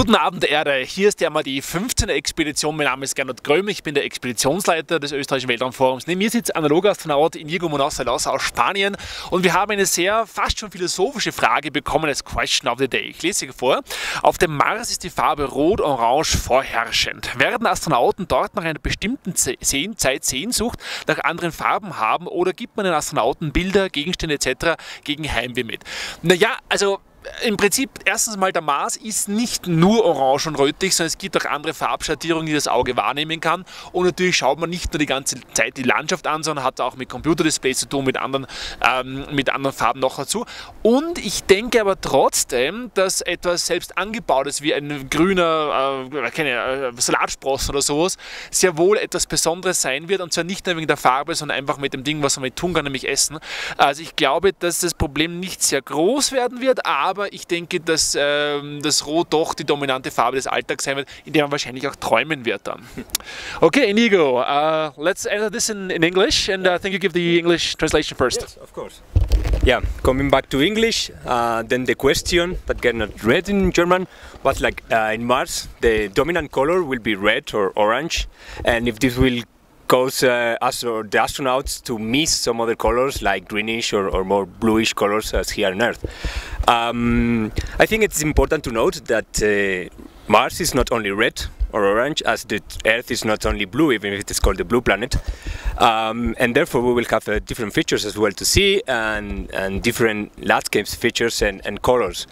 Guten Abend, Erde. Hier ist ja mal die 15. Expedition. Mein Name ist Gernot Gröm. Ich bin der Expeditionsleiter des österreichischen Weltraumforums. Neben mir sitzt Analogastronaut Inigo Monosa Losa aus Spanien. Und wir haben eine sehr fast schon philosophische Frage bekommen als Question of the Day. Ich lese sie vor. Auf dem Mars ist die Farbe Rot-Orange vorherrschend. Werden Astronauten dort nach einer bestimmten Zeit Sehnsucht nach anderen Farben haben oder gibt man den Astronauten Bilder, Gegenstände etc. gegen Heimweh mit? Naja, also im Prinzip, erstens mal, der Mars ist nicht nur orange und rötlich, sondern es gibt auch andere Farbschattierungen, die das Auge wahrnehmen kann. Und natürlich schaut man nicht nur die ganze Zeit die Landschaft an, sondern hat auch mit Computerdisplays zu tun, mit anderen, ähm, mit anderen Farben noch dazu. Und ich denke aber trotzdem, dass etwas selbst angebautes wie ein grüner äh, keine, äh, Salatsprossen oder sowas sehr wohl etwas Besonderes sein wird. Und zwar nicht nur wegen der Farbe, sondern einfach mit dem Ding, was man mit tun kann, nämlich essen. Also ich glaube, dass das Problem nicht sehr groß werden wird, aber aber ich denke, dass ähm, das Rot doch die dominante Farbe des Alltags sein wird, in der man wahrscheinlich auch träumen wird dann. Okay, Inigo, uh, let's answer this in, in English and uh, I think you give the English translation first. Yes, of course. Yeah, coming back to English, uh, then the question that get not read in German was like uh, in Mars, the dominant color will be red or orange, and if this will cause uh, astro the astronauts to miss some other colors like greenish or, or more bluish colors as here on Earth. Um, I think it's important to note that uh, Mars is not only red or orange, as the Earth is not only blue, even if it is called the blue planet. Um, and therefore we will have uh, different features as well to see and, and different landscapes features and, and, colors.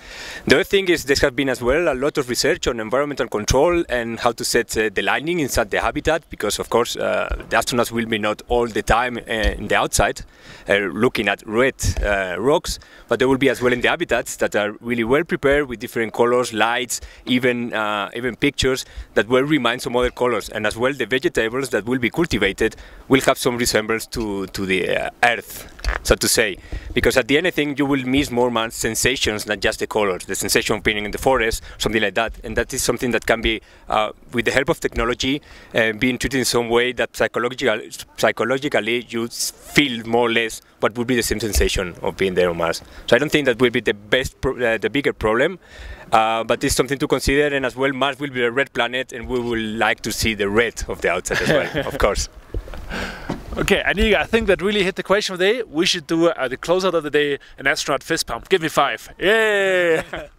The other thing is there has been as well a lot of research on environmental control and how to set uh, the lighting inside the habitat because of course uh, the astronauts will be not all the time uh, in the outside uh, looking at red uh, rocks but they will be as well in the habitats that are really well prepared with different colors, lights, even even pictures that will remind some other colors and as well the vegetables that will be cultivated will have some resemblance to, to the uh, earth, so to say. Because at the end, I think you will miss more man sensations than just the colors, the sensation of being in the forest, something like that. And that is something that can be, uh, with the help of technology, uh, being treated in some way that psychologically, psychologically you feel more or less what would be the same sensation of being there on Mars. So I don't think that will be the best, uh, the bigger problem. Uh, but it's something to consider, and as well, Mars will be a red planet, and we will like to see the red of the outside as well, of course. Okay, Inigo, I think that really hit the question of the day. We should do uh, the closeout of the day, an astronaut fist pump. Give me five. Yeah!